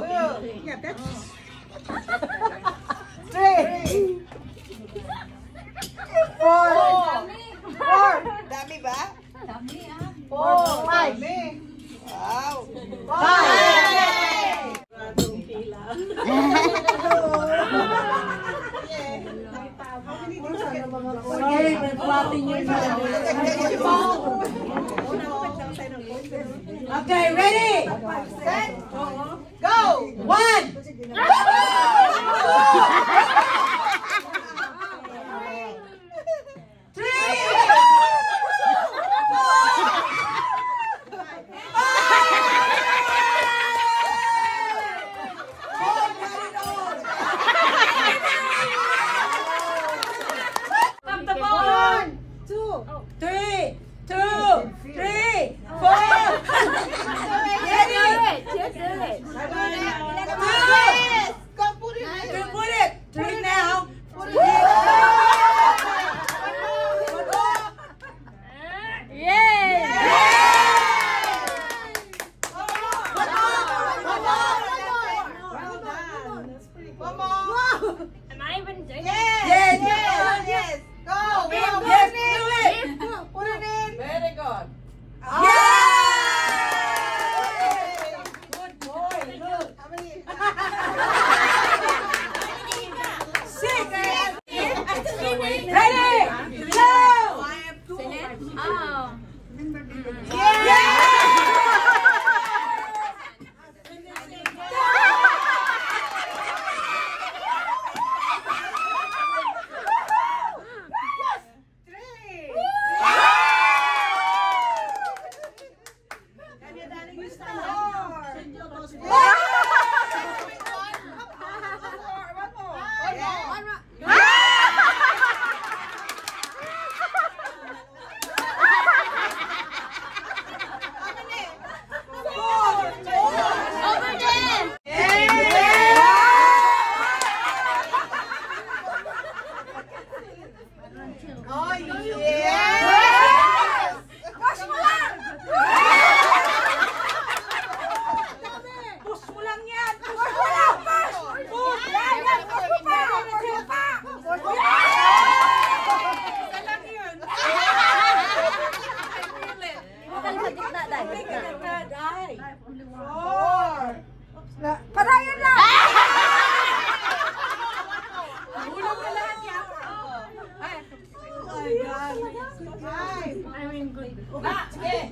Go. Yeah, that's. Three. Four. Four. Dami ba? Dami ah. Four. Five. Wow. Five. Okay, ready? Set. One. One more. Am I even doing yes. it? Yes. Yes. yes. yes. Go. Back, yeah.